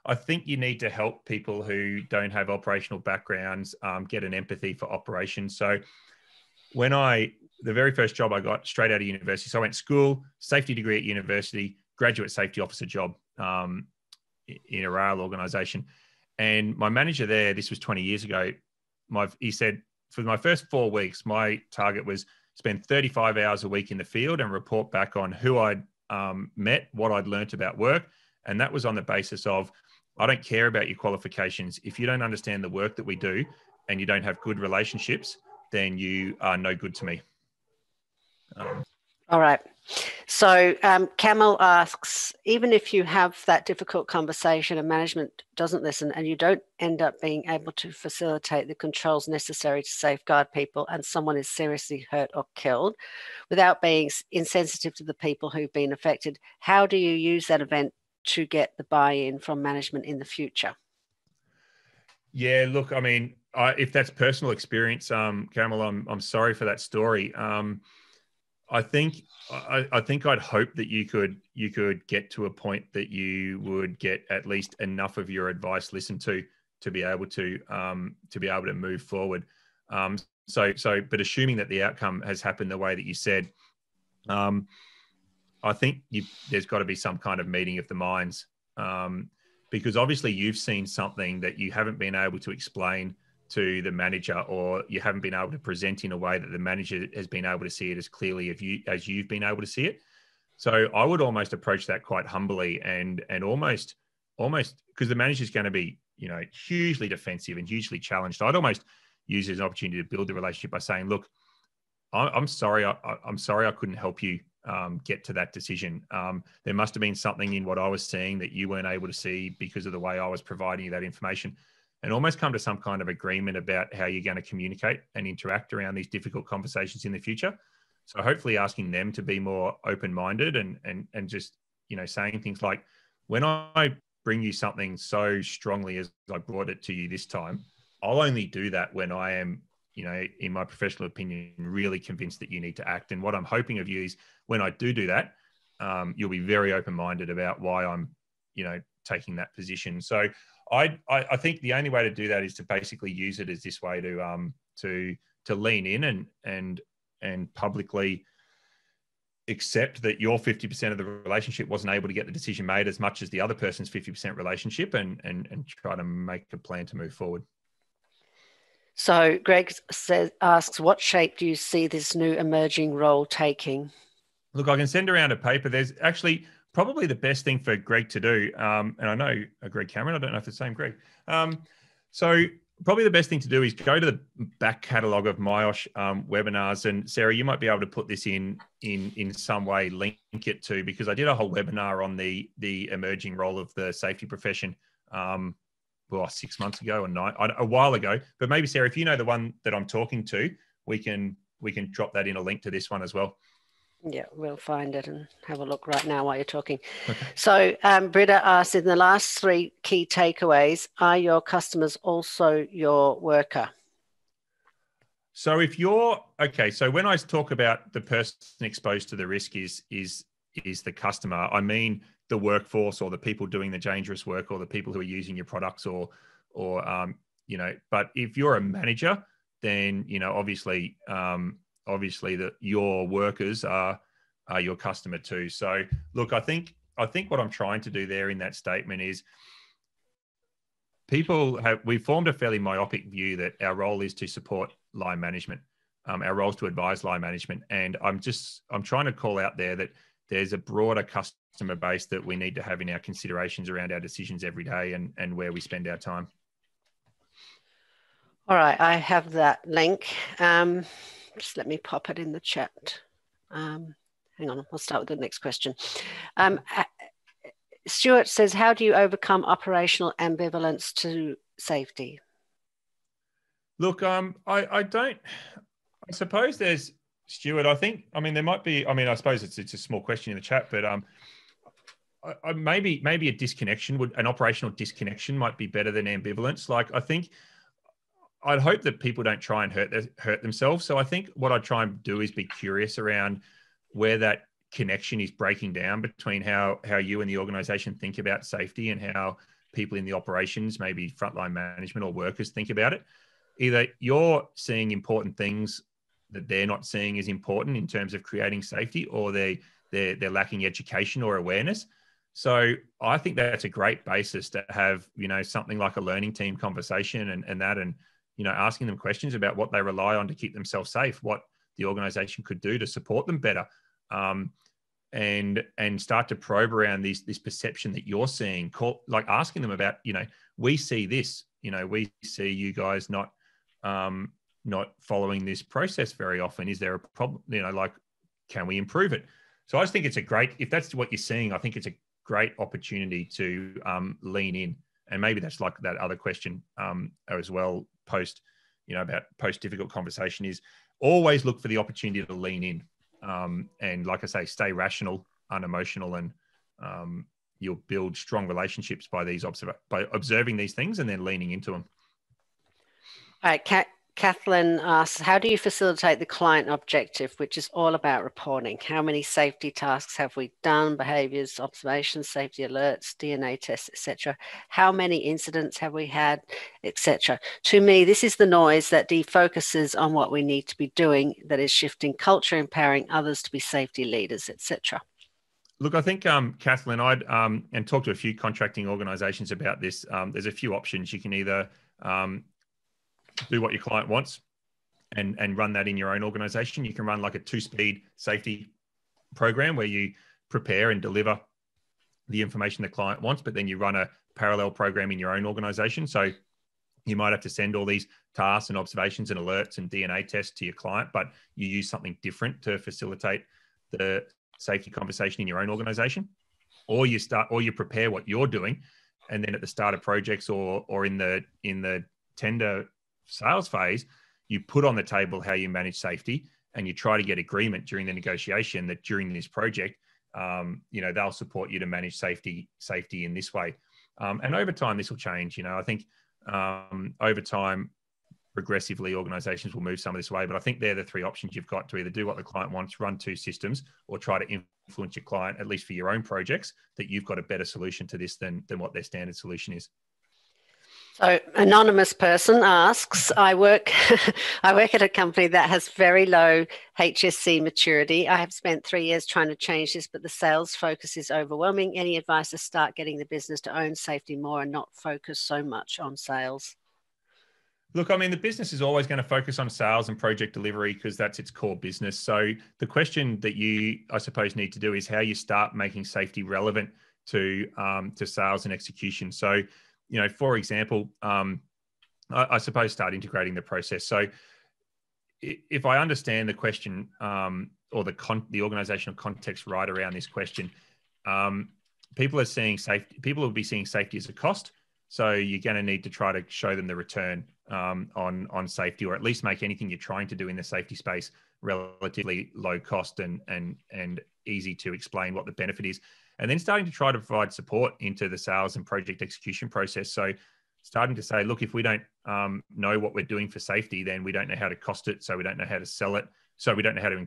I think you need to help people who don't have operational backgrounds um, get an empathy for operations. So when I, the very first job I got straight out of university, so I went school, safety degree at university, graduate safety officer job um, in a rail organization. And my manager there, this was 20 years ago, my, he said, for my first four weeks, my target was spend 35 hours a week in the field and report back on who I'd um, met, what I'd learnt about work. And that was on the basis of I don't care about your qualifications. If you don't understand the work that we do and you don't have good relationships, then you are no good to me. Um, All right. So um, Camel asks, even if you have that difficult conversation and management doesn't listen and you don't end up being able to facilitate the controls necessary to safeguard people and someone is seriously hurt or killed without being insensitive to the people who've been affected, how do you use that event to get the buy-in from management in the future? Yeah, look, I mean, I, if that's personal experience, um, Camel, I'm I'm sorry for that story. Um, I think I, I, think I'd hope that you could you could get to a point that you would get at least enough of your advice listened to to be able to um, to be able to move forward. Um, so so, but assuming that the outcome has happened the way that you said, um, I think you, there's got to be some kind of meeting of the minds um, because obviously you've seen something that you haven't been able to explain to the manager or you haven't been able to present in a way that the manager has been able to see it as clearly as you as you've been able to see it. So I would almost approach that quite humbly and and almost almost because the manager is going to be you know, hugely defensive and hugely challenged. I'd almost use it as an opportunity to build the relationship by saying, look, I'm sorry, I, am sorry I couldn't help you um, get to that decision. Um, there must have been something in what I was seeing that you weren't able to see because of the way I was providing you that information, and almost come to some kind of agreement about how you're going to communicate and interact around these difficult conversations in the future. So hopefully, asking them to be more open-minded and and and just you know saying things like, when I bring you something so strongly as I brought it to you this time, I'll only do that when I am you know, in my professional opinion, really convinced that you need to act. And what I'm hoping of you is when I do do that, um, you'll be very open minded about why I'm, you know, taking that position. So I, I, I think the only way to do that is to basically use it as this way to um to to lean in and and and publicly accept that your 50% of the relationship wasn't able to get the decision made as much as the other person's 50% relationship and and and try to make a plan to move forward. So Greg says asks, what shape do you see this new emerging role taking? Look, I can send around a paper. There's actually probably the best thing for Greg to do, um, and I know a Greg Cameron. I don't know if it's the same Greg. Um, so probably the best thing to do is go to the back catalogue of Myosh um, webinars. And Sarah, you might be able to put this in in in some way, link it to because I did a whole webinar on the the emerging role of the safety profession. Um, well, six months ago or nine, a while ago. But maybe Sarah, if you know the one that I'm talking to, we can we can drop that in a link to this one as well. Yeah, we'll find it and have a look right now while you're talking. Okay. So, um, Britta asked in the last three key takeaways, are your customers also your worker? So, if you're okay, so when I talk about the person exposed to the risk is is is the customer, I mean the workforce or the people doing the dangerous work or the people who are using your products or or um, you know but if you're a manager then you know obviously um, obviously that your workers are are your customer too. So look i think i think what i'm trying to do there in that statement is people have we formed a fairly myopic view that our role is to support line management um, our role is to advise line management. And i'm just i'm trying to call out there that there's a broader customer base that we need to have in our considerations around our decisions every day and, and where we spend our time. All right, I have that link. Um, just let me pop it in the chat. Um, hang on, I'll start with the next question. Um, Stuart says, how do you overcome operational ambivalence to safety? Look, um, I, I don't, I suppose there's, Stuart, I think, I mean, there might be, I mean, I suppose it's, it's a small question in the chat, but um, I, maybe maybe a disconnection would an operational disconnection might be better than ambivalence. Like I think I'd hope that people don't try and hurt their, hurt themselves. So I think what I try and do is be curious around where that connection is breaking down between how how you and the organization think about safety and how people in the operations, maybe frontline management or workers, think about it. Either you're seeing important things that they're not seeing as important in terms of creating safety, or they they're, they're lacking education or awareness. So I think that's a great basis to have, you know, something like a learning team conversation and, and that, and, you know, asking them questions about what they rely on to keep themselves safe, what the organization could do to support them better. Um, and and start to probe around these this perception that you're seeing call, like asking them about you know we see this you know we see you guys not um not following this process very often is there a problem you know like can we improve it so i just think it's a great if that's what you're seeing i think it's a great opportunity to um, lean in. And maybe that's like that other question um, as well, post, you know, about post difficult conversation is always look for the opportunity to lean in. Um, and like I say, stay rational, unemotional, and um, you'll build strong relationships by these observ- by observing these things and then leaning into them. All right, Kathleen asks, how do you facilitate the client objective, which is all about reporting? How many safety tasks have we done, behaviors, observations, safety alerts, DNA tests, etc.? How many incidents have we had, etc.? To me, this is the noise that defocuses on what we need to be doing, that is shifting culture, empowering others to be safety leaders, etc. Look, I think, um, Kathleen, I'd um, and talk to a few contracting organisations about this. Um, there's a few options. You can either um, do what your client wants and and run that in your own organization you can run like a two speed safety program where you prepare and deliver the information the client wants but then you run a parallel program in your own organization. So you might have to send all these tasks and observations and alerts and DNA tests to your client, but you use something different to facilitate the safety conversation in your own organization. Or you start or you prepare what you're doing and then at the start of projects or or in the in the tender sales phase, you put on the table how you manage safety and you try to get agreement during the negotiation that during this project, um, you know, they'll support you to manage safety safety in this way. Um, and over time, this will change. You know, I think um, over time, progressively organizations will move some of this way. But I think they're the three options you've got to either do what the client wants, run two systems, or try to influence your client, at least for your own projects, that you've got a better solution to this than, than what their standard solution is. So, anonymous person asks, I work, I work at a company that has very low HSC maturity. I have spent three years trying to change this, but the sales focus is overwhelming. Any advice to start getting the business to own safety more and not focus so much on sales? Look, I mean, the business is always going to focus on sales and project delivery because that's its core business. So the question that you, I suppose, need to do is how you start making safety relevant to um, to sales and execution. So, you know, for example, um, I, I, suppose start integrating the process. So, if I understand the question um, or the con- the organizational context right around this question, um, people are seeing safety. People will be seeing safety as a cost. So you're going to need to try to show them the return um, on on safety, or at least make anything you're trying to do in the safety space relatively low cost and and and easy to explain what the benefit is, and then starting to try to provide support into the sales and project execution process. So starting to say, look, if we don't um, know what we're doing for safety, then we don't know how to cost it, so we don't know how to sell it, so we don't know how to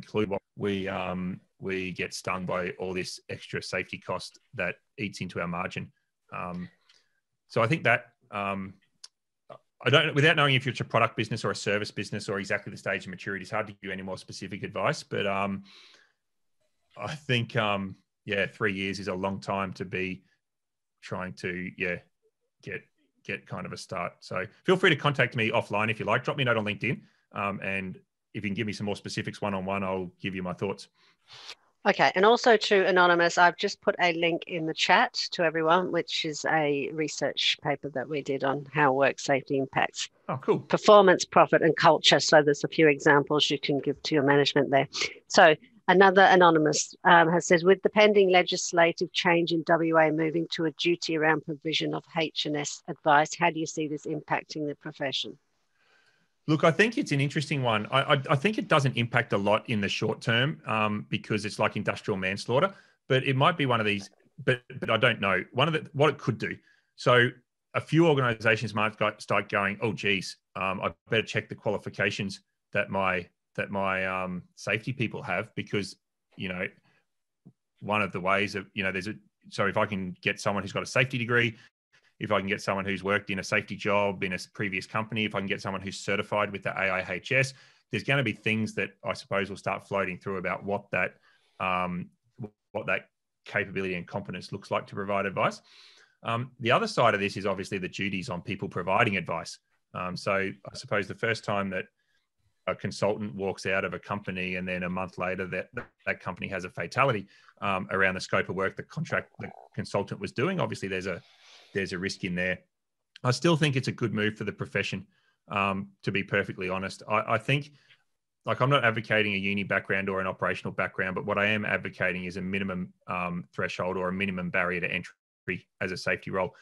include what we um, we get stung by all this extra safety cost that eats into our margin. Um, so I think that um, I don't without knowing if it's a product business or a service business or exactly the stage of maturity, it's hard to give you any more specific advice. But um, I think um, yeah, three years is a long time to be trying to yeah get get kind of a start. So feel free to contact me offline if you like. Drop me a note on LinkedIn, um, and if you can give me some more specifics one on one, I'll give you my thoughts. Okay, and also to Anonymous, I've just put a link in the chat to everyone, which is a research paper that we did on how work safety impacts oh, cool. performance, profit, and culture. So there's a few examples you can give to your management there. So another Anonymous um, has said, with the pending legislative change in WA moving to a duty around provision of H&S advice, how do you see this impacting the profession? Look, I think it's an interesting one. I, I, I, think it doesn't impact a lot in the short term um, because it's like industrial manslaughter, but it might be one of these. But but I don't know. One of the what it could do. So a few organisations might start going, oh, geez, um, I better check the qualifications that my that my um, safety people have because you know one of the ways of you know there's a so if I can get someone who's got a safety degree if I can get someone who's worked in a safety job in a previous company, if I can get someone who's certified with the AIHS, there's going to be things that I suppose will start floating through about what that um, what that capability and competence looks like to provide advice. Um, the other side of this is obviously the duties on people providing advice. Um, so I suppose the first time that a consultant walks out of a company and then a month later that that company has a fatality um, around the scope of work the contract the consultant was doing, obviously there's a there's a risk in there. I still think it's a good move for the profession. Um, to be perfectly honest, I, I, think, like, I'm not advocating a uni background or an operational background, but what I am advocating is a minimum um, threshold or a minimum barrier to entry as a safety role.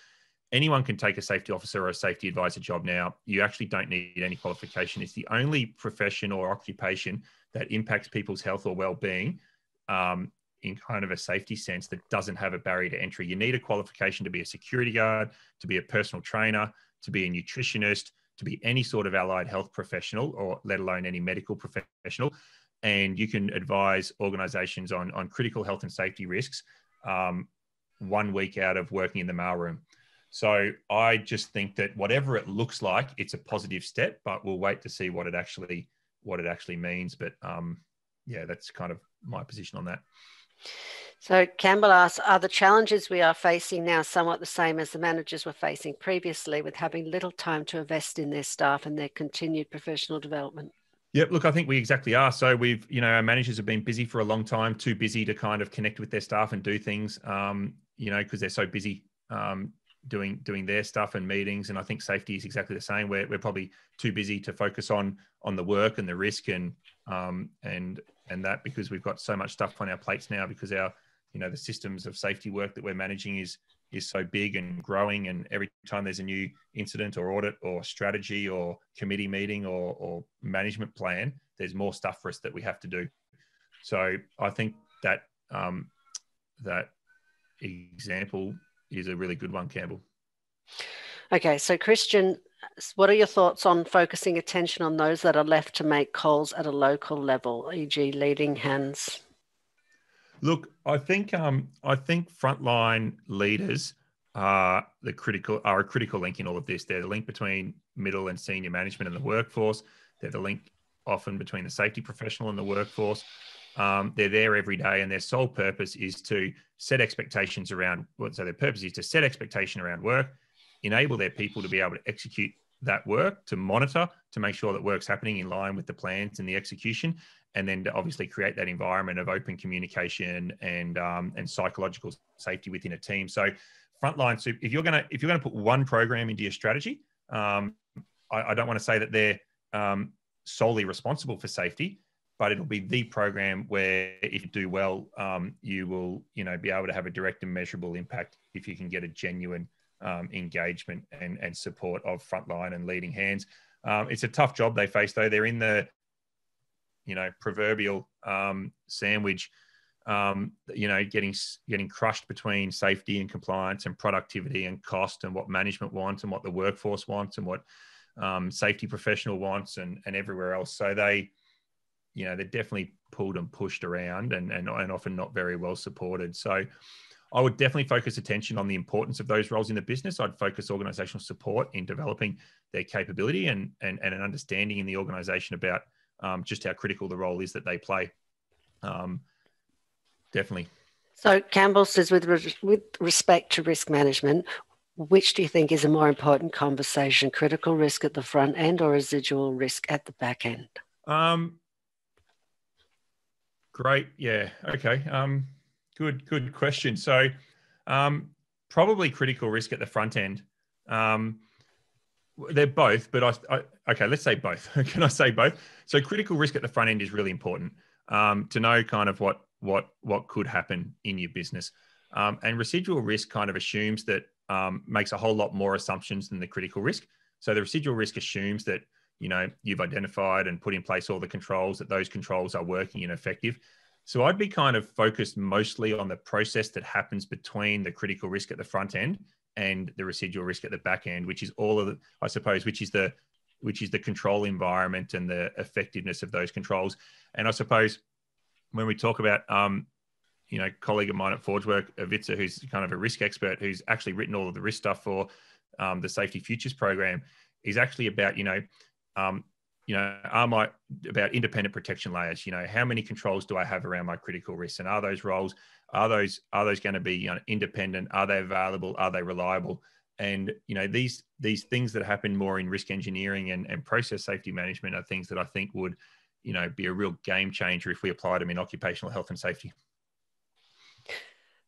Anyone can take a safety officer or a safety advisor job now. You actually don't need any qualification. It's the only profession or occupation that impacts people's health or well-being um, in kind of a safety sense that doesn't have a barrier to entry. You need a qualification to be a security guard, to be a personal trainer, to be a nutritionist, to be any sort of allied health professional, or let alone any medical professional. And you can advise organizations on, on critical health and safety risks um, one week out of working in the mailroom. So I just think that whatever it looks like, it's a positive step, but we'll wait to see what it actually what it actually means. But um, yeah, that's kind of my position on that. So Campbell asks, are the challenges we are facing now somewhat the same as the managers were facing previously with having little time to invest in their staff and their continued professional development? Yep. Look, I think we exactly are. So we've, you know, our managers have been busy for a long time, too busy to kind of connect with their staff and do things, um, you know, because they're so busy um, doing doing their stuff and meetings. And I think safety is exactly the same. We're, we're probably too busy to focus on on the work and the risk and um, and and that because we've got so much stuff on our plates now because our you know the systems of safety work that we're managing is is so big and growing and every time there's a new incident or audit or strategy or committee meeting or, or management plan there's more stuff for us that we have to do. So i think that um, that example is a really good one campbell okay so christian what are your thoughts on focusing attention on those that are left to make calls at a local level e.g leading hands Look, I think um, I think frontline leaders are the critical are a critical link in all of this. They're the link between middle and senior management and the workforce. They're the link often between the safety professional and the workforce. Um, they're there every day, and their sole purpose is to set expectations around. So their purpose is to set expectation around work, enable their people to be able to execute that work, to monitor, to make sure that work's happening in line with the plans and the execution, and then to obviously create that environment of open communication and um, and psychological safety within a team. So frontline so if you're gonna if you're gonna put one program into your strategy, um, I, I, don't want to say that they're um, solely responsible for safety, but it'll be the program where if you do well, um, you will you know be able to have a direct and measurable impact if you can get a genuine um, engagement and and support of frontline and leading hands. Um, it's a tough job they face though. They're in the you know proverbial um, sandwich um, you know getting getting crushed between safety and compliance and productivity and cost and what management wants and what the workforce wants and what um, safety professional wants and and everywhere else so they you know they're definitely pulled and pushed around and and, and often not very well supported so I would definitely focus attention on the importance of those roles in the business. I'd focus organizational support in developing their capability and, and, and an understanding in the organization about um, just how critical the role is that they play. Um, definitely. So Campbell says, with re- with respect to risk management, which do you think is a more important conversation: critical risk at the front end or residual risk at the back end? Um, great. Yeah. Okay. Um, good. Good question. So, um, probably critical risk at the front end. Um, they're both, but I, I, okay, let's say both. Can I say both? So critical risk at the front end is really important um, to know kind of what what what could happen in your business, um, and residual risk kind of assumes that um, makes a whole lot more assumptions than the critical risk. So the residual risk assumes that you know you've identified and put in place all the controls that those controls are working and effective. So I'd be kind of focused mostly on the process that happens between the critical risk at the front end and the residual risk at the back end, which is all of the, I suppose, which is the which is the control environment and the effectiveness of those controls. And I suppose when we talk about, um, you know, colleague of mine at Forge Works, Vitsa, who's kind of a risk expert, who's actually written all of the risk stuff for um, the Safety Futures program, is actually about, you know, um, you know, are my about independent protection layers? You know, how many controls do I have around my critical risks, and are those roles are those are those going to be you know, independent? Are they available? Are they reliable? And you know these these things that happen more in risk engineering and, and process safety management are things that I think would you know be a real game changer if we applied them in occupational health and safety.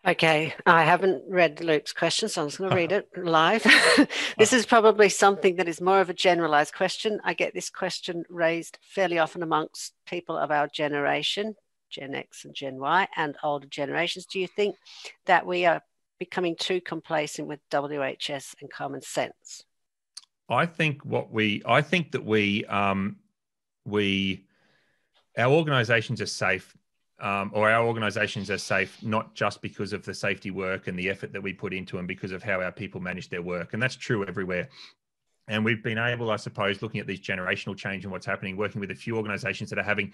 Okay, I haven't read Luke's question, so I'm just going to read it live. this is probably something that is more of a generalized question. I get this question raised fairly often amongst people of our generation, Gen X and Gen Y, and older generations. Do you think that we are becoming too complacent with WHS and common sense? I think what we, I think that we, um, we, our organisations are safe, um, or our organisations are safe not just because of the safety work and the effort that we put into them, because of how our people manage their work, and that's true everywhere. And we've been able, I suppose, looking at these generational change and what's happening, working with a few organisations that are having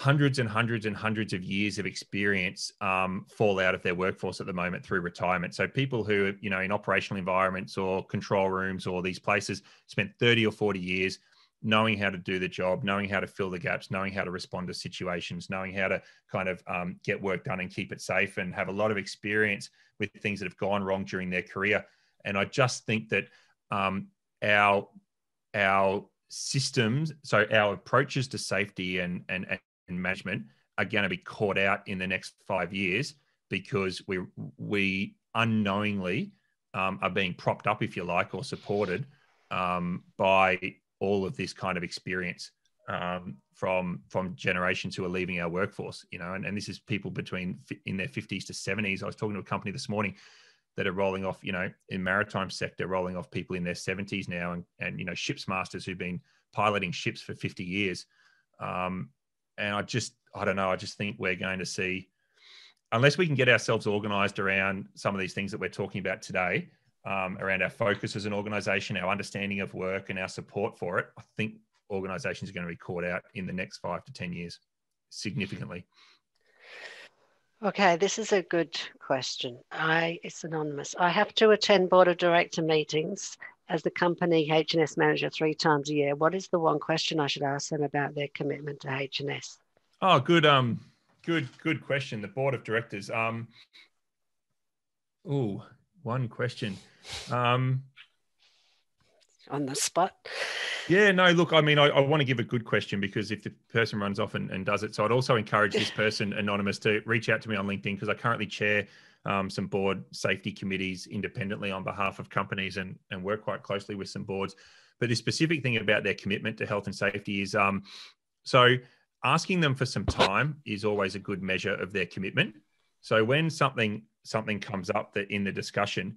hundreds and hundreds and hundreds of years of experience um, fall out of their workforce at the moment through retirement. So people who, you know, in operational environments or control rooms or these places spent 30 or 40 years knowing how to do the job, knowing how to fill the gaps, knowing how to respond to situations, knowing how to kind of um, get work done and keep it safe and have a lot of experience with things that have gone wrong during their career. And I just think that um, our, our systems, so our approaches to safety and and, and management are going to be caught out in the next five years because we we unknowingly um, are being propped up, if you like, or supported um, by all of this kind of experience um, from from generations who are leaving our workforce. You know, and, and this is people between in their 50s to 70s. I was talking to a company this morning that are rolling off, you know, in maritime sector, rolling off people in their 70s now, and and you know, ships masters who've been piloting ships for 50 years. Um, and I just, I don't know, I just think we're going to see, unless we can get ourselves organised around some of these things that we're talking about today, um, around our focus as an organisation, our understanding of work, and our support for it, I think organisations are going to be caught out in the next five to 10 years significantly. Okay, this is a good question. I it's anonymous. I have to attend board of director meetings as the company H&S manager three times a year. What is the one question I should ask them about their commitment to H&S? Oh, good. Um, good, good question. The board of directors. Um, oh, one question. Um, on the spot. Yeah, no, look, I mean, I, I, want to give a good question because if the person runs off and, and does it, so I'd also encourage this person, anonymous, to reach out to me on LinkedIn because I currently chair um, some board safety committees independently on behalf of companies and, and work quite closely with some boards. But the specific thing about their commitment to health and safety is um, so asking them for some time is always a good measure of their commitment. So when something something comes up that in the discussion,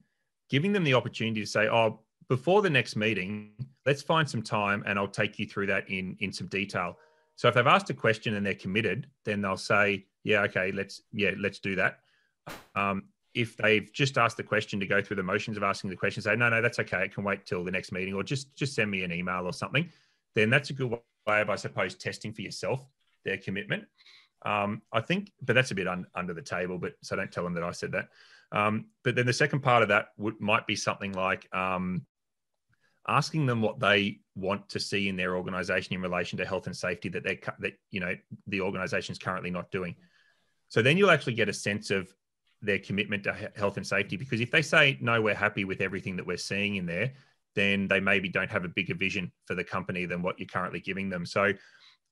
giving them the opportunity to say, "Oh, before the next meeting, let's find some time and I'll take you through that in in some detail." So if they've asked a question and they're committed, then they'll say, "Yeah, okay, let's yeah, let's do that." Um, if they've just asked the question to go through the motions of asking the question, say, "No, no, that's okay, it can wait till the next meeting," or just just send me an email or something, then that's a good way of, I suppose, testing for yourself their commitment. Um, I think, but that's a bit un, under the table. But so don't tell them that I said that. Um, but then the second part of that would, might be something like um, asking them what they want to see in their organisation in relation to health and safety that they that you know the organisation is currently not doing. So then you'll actually get a sense of their commitment to health and safety because if they say no, we're happy with everything that we're seeing in there, then they maybe don't have a bigger vision for the company than what you're currently giving them. So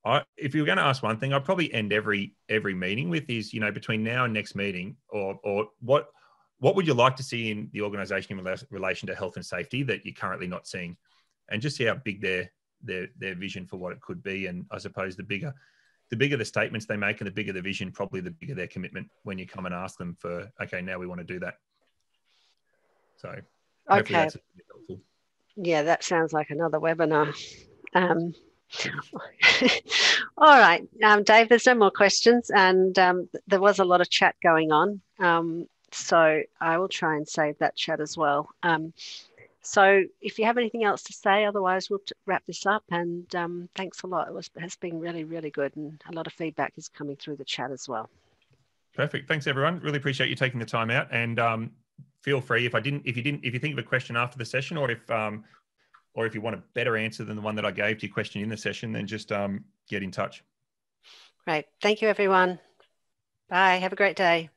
I, if you were going to ask one thing, I'd probably end every every meeting with is you know between now and next meeting, or or what what would you like to see in the organisation in relation to health and safety that you're currently not seeing, and just see how big their their their vision for what it could be, and I suppose the bigger the bigger the statements they make and the bigger the vision, probably the bigger their commitment when you come and ask them for okay, now we want to do that. So okay. Yeah, that sounds like another webinar. Um, All right, um, Dave, there's no more questions, and um, there was a lot of chat going on. Um, so I will try and save that chat as well. Um, so if you have anything else to say, otherwise we'll wrap this up. And um, thanks a lot. It was, has been really, really good, and a lot of feedback is coming through the chat as well. Perfect. Thanks, everyone. Really appreciate you taking the time out. And um, feel free if I didn't, if you didn't, if you think of a question after the session, or if or if you want a better answer than the one that I gave to your question in the session, then just um, get in touch. Great. Thank you, everyone. Bye. Have a great day.